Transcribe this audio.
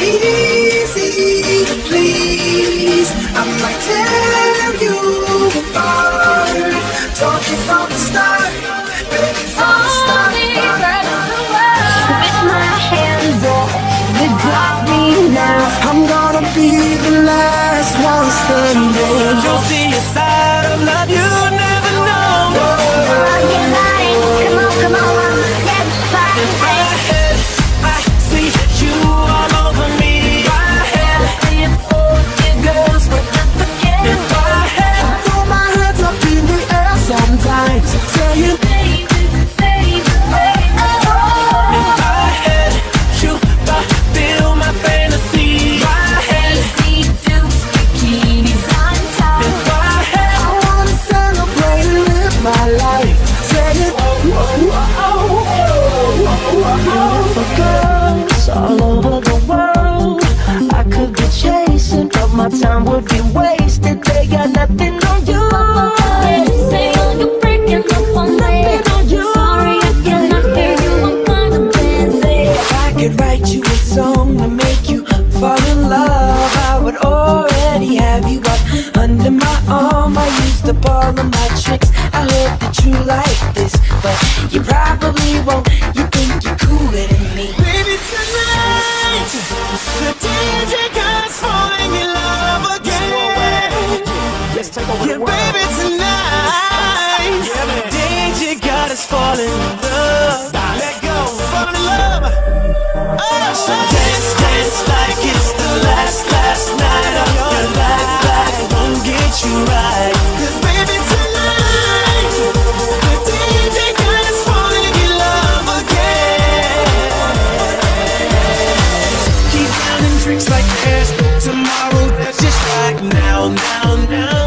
easy, please. I might tear you apart. Talking from the start, baby, from the start. With my hands up, you got me now. I'm gonna be the last one standing. for girl you like this, but you probably won't. You think you're cooler than me. Baby, tonight, the DJ guy's falling in love again. Let's take over yeah, the world. baby, tonight, yeah, the DJ got us falling in love. Let go, falling in love. Oh, Oh, now, now, now.